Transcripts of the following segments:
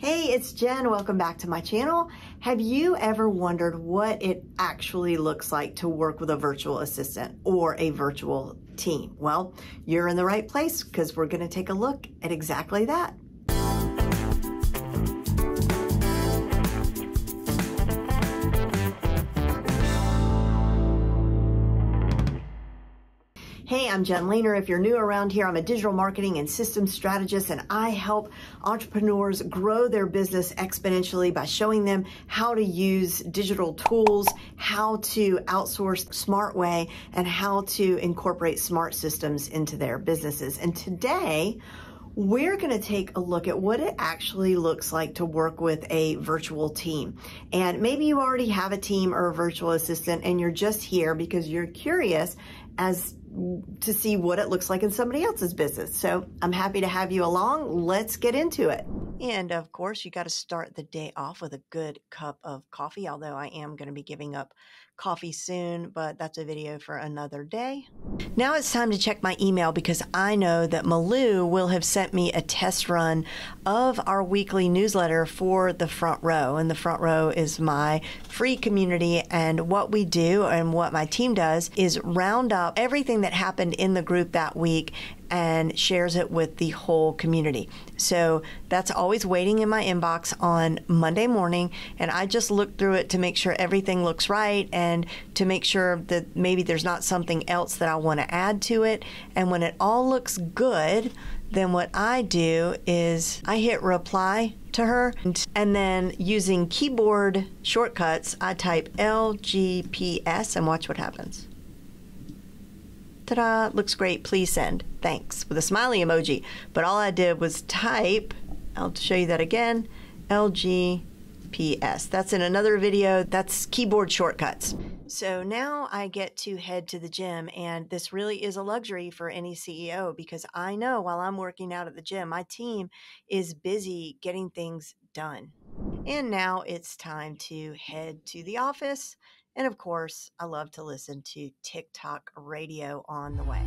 Hey, it's Jen. Welcome back to my channel. Have you ever wondered what it actually looks like to work with a virtual assistant or a virtual team? Well, you're in the right place because we're going to take a look at exactly that. I'm Jen Lehner. If you're new around here, I'm a digital marketing and systems strategist, and I help entrepreneurs grow their business exponentially by showing them how to use digital tools, how to outsource smart way, and how to incorporate smart systems into their businesses. And today, we're going to take a look at what it actually looks like to work with a virtual team. And maybe you already have a team or a virtual assistant and you're just here because you're curious as to see what it looks like in somebody else's business. So I'm happy to have you along. Let's get into it. And of course, you got to start the day off with a good cup of coffee, although I am going to be giving up coffee soon, but that's a video for another day. Now it's time to check my email because I know that Malou will have sent me a test run of our weekly newsletter for the front row. And the front row is my free community. And what we do and what my team does is round up everything that happened in the group that week and shares it with the whole community. So that's always waiting in my inbox on Monday morning. And I just look through it to make sure everything looks right and to make sure that maybe there's not something else that I want to add to it. And when it all looks good, then what I do is I hit reply to her and then using keyboard shortcuts, I type LGPS and watch what happens ta-da, looks great, please send, thanks, with a smiley emoji. But all I did was type, I'll show you that again, LGPS. That's in another video, that's keyboard shortcuts. So now I get to head to the gym, and this really is a luxury for any CEO because I know while I'm working out at the gym, my team is busy getting things done. And now it's time to head to the office and of course, I love to listen to TikTok radio on the way.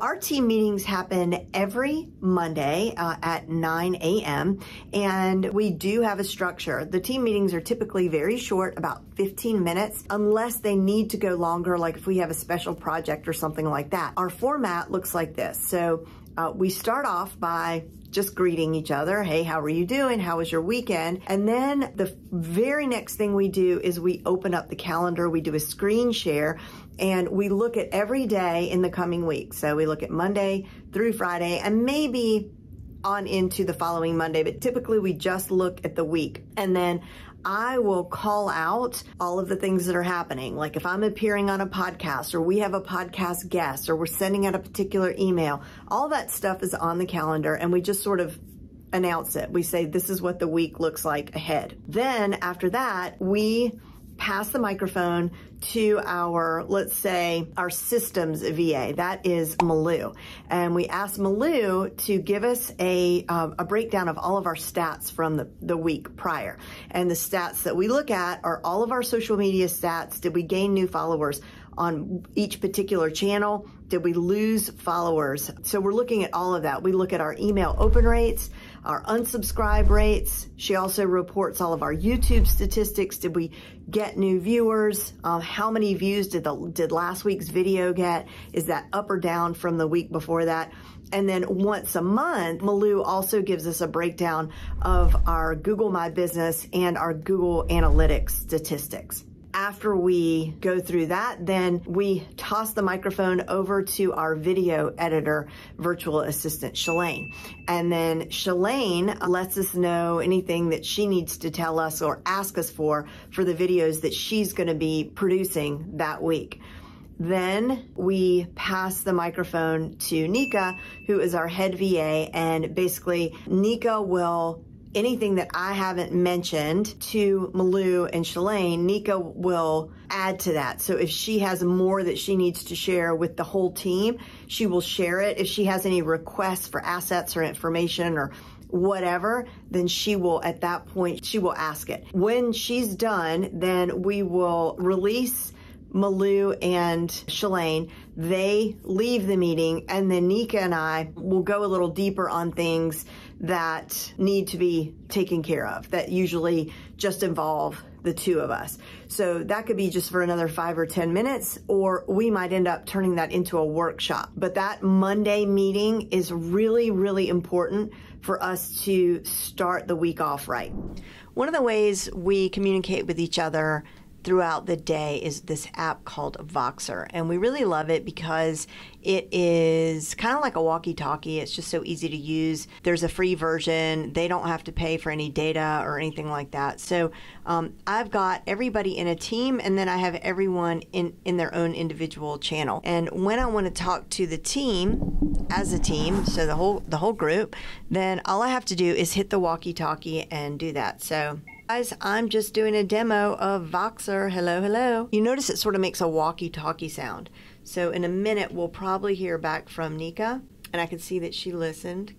Our team meetings happen every Monday uh, at 9 a.m. and we do have a structure. The team meetings are typically very short, about 15 minutes, unless they need to go longer, like if we have a special project or something like that. Our format looks like this. So uh, we start off by just greeting each other. Hey, how are you doing? How was your weekend? And then the very next thing we do is we open up the calendar. We do a screen share and we look at every day in the coming week. So we look at Monday through Friday and maybe on into the following Monday, but typically we just look at the week. And then I will call out all of the things that are happening. Like if I'm appearing on a podcast or we have a podcast guest or we're sending out a particular email, all that stuff is on the calendar and we just sort of announce it. We say, this is what the week looks like ahead. Then after that, we pass the microphone to our, let's say, our systems VA. That is Malou. And we asked Malou to give us a, um, a breakdown of all of our stats from the, the week prior. And the stats that we look at are all of our social media stats. Did we gain new followers? on each particular channel? Did we lose followers? So we're looking at all of that. We look at our email open rates, our unsubscribe rates. She also reports all of our YouTube statistics. Did we get new viewers? Uh, how many views did the did last week's video get? Is that up or down from the week before that? And then once a month, Malou also gives us a breakdown of our Google My Business and our Google Analytics statistics after we go through that, then we toss the microphone over to our video editor, virtual assistant, Shalane. And then Shalane lets us know anything that she needs to tell us or ask us for for the videos that she's going to be producing that week. Then we pass the microphone to Nika, who is our head VA, and basically Nika will anything that I haven't mentioned to Malou and Shalane, Nika will add to that. So if she has more that she needs to share with the whole team, she will share it. If she has any requests for assets or information or whatever, then she will, at that point, she will ask it. When she's done, then we will release Malou and Shalane, they leave the meeting and then Nika and I will go a little deeper on things that need to be taken care of that usually just involve the two of us. So that could be just for another five or 10 minutes, or we might end up turning that into a workshop. But that Monday meeting is really, really important for us to start the week off right. One of the ways we communicate with each other throughout the day is this app called Voxer. And we really love it because it is kind of like a walkie talkie. It's just so easy to use. There's a free version, they don't have to pay for any data or anything like that. So um, I've got everybody in a team, and then I have everyone in, in their own individual channel. And when I want to talk to the team as a team, so the whole the whole group, then all I have to do is hit the walkie talkie and do that. So Guys, I'm just doing a demo of Voxer. Hello, hello. You notice it sort of makes a walkie-talkie sound. So in a minute, we'll probably hear back from Nika, and I can see that she listened.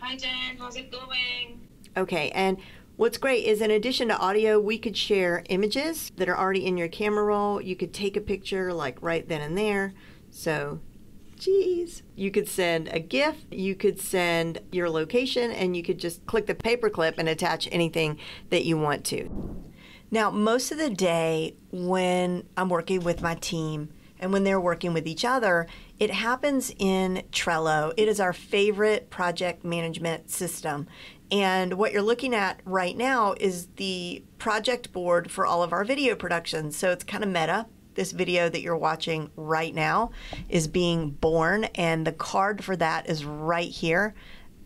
Hi, Jen. How's it going? Okay, and What's great is in addition to audio, we could share images that are already in your camera roll. You could take a picture like right then and there. So Jeez. You could send a GIF, you could send your location, and you could just click the paperclip and attach anything that you want to. Now, most of the day when I'm working with my team and when they're working with each other, it happens in Trello. It is our favorite project management system. And what you're looking at right now is the project board for all of our video productions. So it's kind of meta this video that you're watching right now is being born, and the card for that is right here.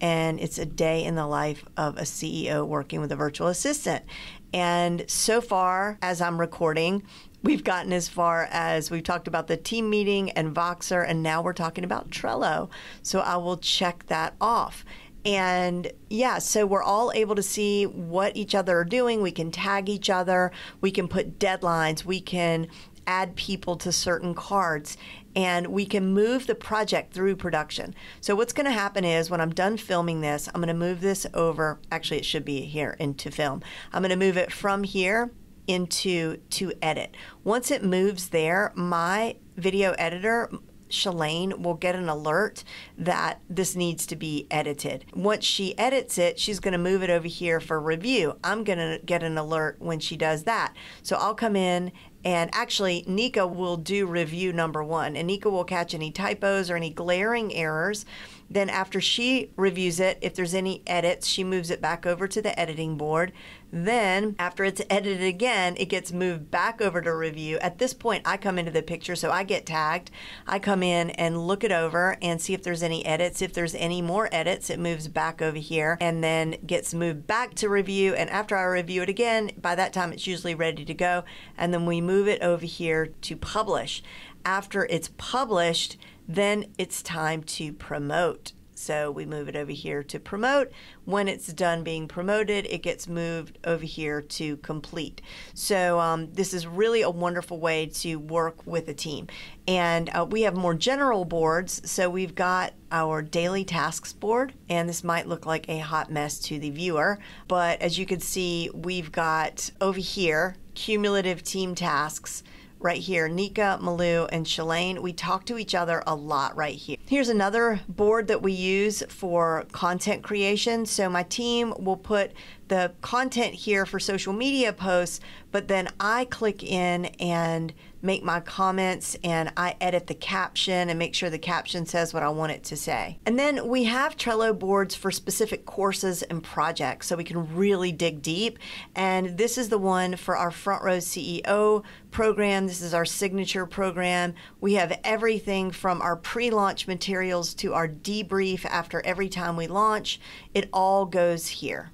And it's a day in the life of a CEO working with a virtual assistant. And so far, as I'm recording, we've gotten as far as we've talked about the team meeting and Voxer, and now we're talking about Trello. So I will check that off. And yeah, so we're all able to see what each other are doing. We can tag each other. We can put deadlines. We can add people to certain cards and we can move the project through production. So what's going to happen is when I'm done filming this, I'm going to move this over. Actually, it should be here into film. I'm going to move it from here into to edit. Once it moves there, my video editor Shalane will get an alert that this needs to be edited. Once she edits it, she's going to move it over here for review. I'm going to get an alert when she does that. So I'll come in and actually, Nika will do review number one, and Nika will catch any typos or any glaring errors. Then, after she reviews it, if there's any edits, she moves it back over to the editing board. Then, after it's edited again, it gets moved back over to review. At this point, I come into the picture, so I get tagged. I come in and look it over and see if there's any edits. If there's any more edits, it moves back over here and then gets moved back to review. And after I review it again, by that time, it's usually ready to go. And then we move it over here to publish. After it's published, then it's time to promote. So we move it over here to promote. When it's done being promoted, it gets moved over here to complete. So um, this is really a wonderful way to work with a team. And uh, we have more general boards. So we've got our daily tasks board, and this might look like a hot mess to the viewer. But as you can see, we've got over here cumulative team tasks right here. Nika, Malou, and Shalane, we talk to each other a lot right here. Here's another board that we use for content creation. So my team will put the content here for social media posts, but then I click in and make my comments and I edit the caption and make sure the caption says what I want it to say. And then we have Trello boards for specific courses and projects so we can really dig deep. And this is the one for our Front Row CEO program. This is our signature program. We have everything from our pre launch materials to our debrief after every time we launch. It all goes here.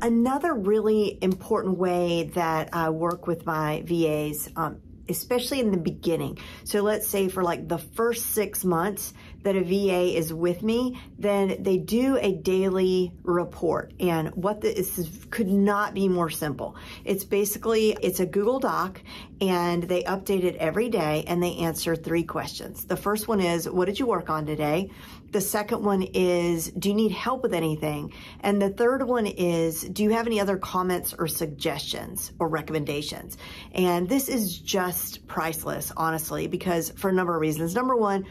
Another really important way that I work with my VAs um, especially in the beginning. So let's say for like the first six months that a VA is with me, then they do a daily report. And what this is, could not be more simple. It's basically, it's a Google Doc and they update it every day and they answer three questions. The first one is, what did you work on today? The second one is, do you need help with anything? And the third one is, do you have any other comments or suggestions or recommendations? And this is just priceless, honestly, because for a number of reasons. Number one,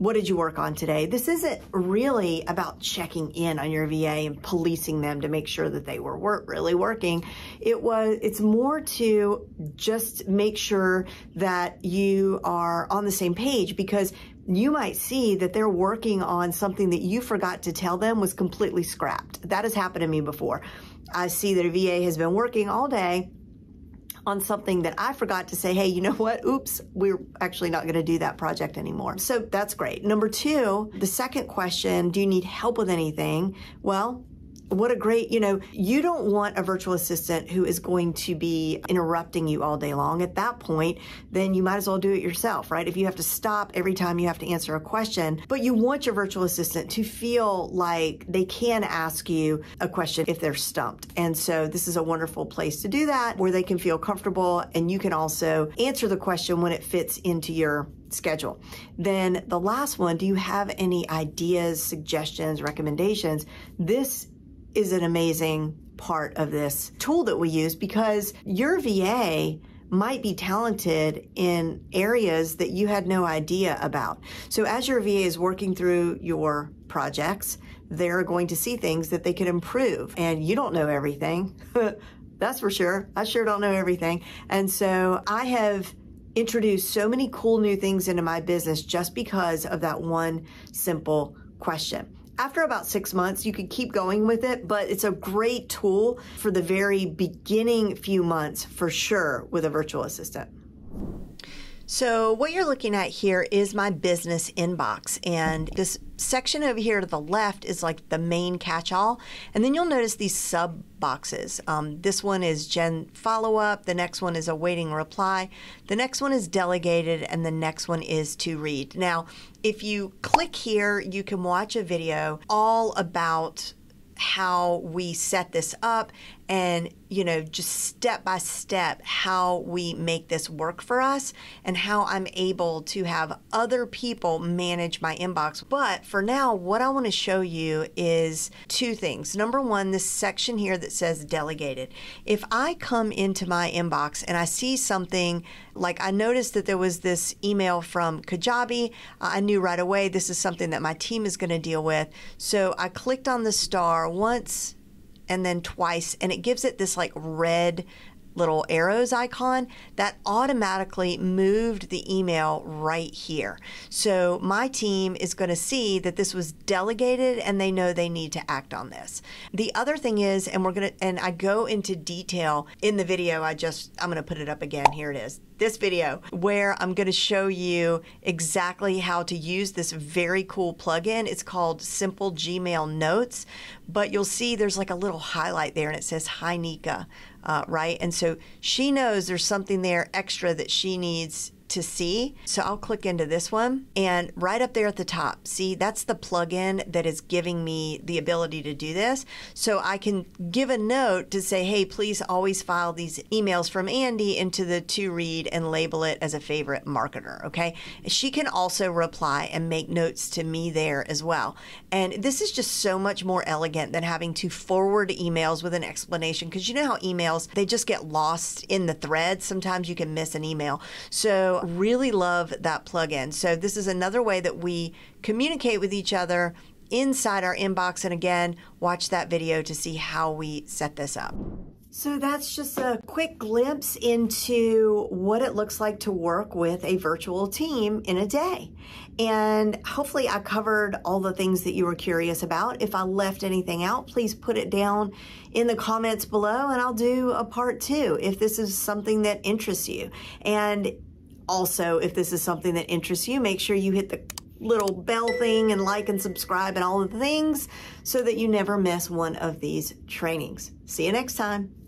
what did you work on today? This isn't really about checking in on your VA and policing them to make sure that they were work, really working. It was, it's more to just make sure that you are on the same page because you might see that they're working on something that you forgot to tell them was completely scrapped. That has happened to me before. I see that a VA has been working all day on something that I forgot to say, hey, you know what? Oops, we're actually not going to do that project anymore. So that's great. Number two, the second question, do you need help with anything? Well, what a great, you know, you don't want a virtual assistant who is going to be interrupting you all day long. At that point, then you might as well do it yourself, right? If you have to stop every time you have to answer a question, but you want your virtual assistant to feel like they can ask you a question if they're stumped. And so this is a wonderful place to do that where they can feel comfortable and you can also answer the question when it fits into your schedule. Then the last one, do you have any ideas, suggestions, recommendations? This is an amazing part of this tool that we use because your VA might be talented in areas that you had no idea about. So as your VA is working through your projects, they're going to see things that they can improve and you don't know everything. That's for sure. I sure don't know everything. And so I have introduced so many cool new things into my business just because of that one simple question. After about six months, you could keep going with it, but it's a great tool for the very beginning few months for sure with a virtual assistant. So what you're looking at here is my business inbox and this section over here to the left is like the main catch-all and then you'll notice these sub boxes. Um, this one is Jen follow-up, the next one is awaiting reply, the next one is delegated and the next one is to read. Now if you click here you can watch a video all about how we set this up and you know just step by step how we make this work for us and how I'm able to have other people manage my inbox. But for now what I want to show you is two things. Number one this section here that says delegated. If I come into my inbox and I see something like I noticed that there was this email from Kajabi. I knew right away this is something that my team is going to deal with. So I clicked on the star. Once and then twice, and it gives it this like red little arrows icon, that automatically moved the email right here. So my team is going to see that this was delegated and they know they need to act on this. The other thing is, and we're going to, and I go into detail in the video, I just, I'm going to put it up again. Here it is. This video where I'm going to show you exactly how to use this very cool plugin. It's called Simple Gmail Notes, but you'll see there's like a little highlight there and it says, Hi Nika uh, right? And so she knows there's something there extra that she needs to see. So I'll click into this one and right up there at the top, see that's the plugin that is giving me the ability to do this. So I can give a note to say, hey, please always file these emails from Andy into the to read and label it as a favorite marketer. Okay. She can also reply and make notes to me there as well. And this is just so much more elegant than having to forward emails with an explanation because you know how emails, they just get lost in the thread. Sometimes you can miss an email. So really love that plugin. So this is another way that we communicate with each other inside our inbox. And again, watch that video to see how we set this up. So that's just a quick glimpse into what it looks like to work with a virtual team in a day. And hopefully I covered all the things that you were curious about. If I left anything out, please put it down in the comments below and I'll do a part two if this is something that interests you. And also, if this is something that interests you, make sure you hit the little bell thing and like and subscribe and all the things so that you never miss one of these trainings. See you next time.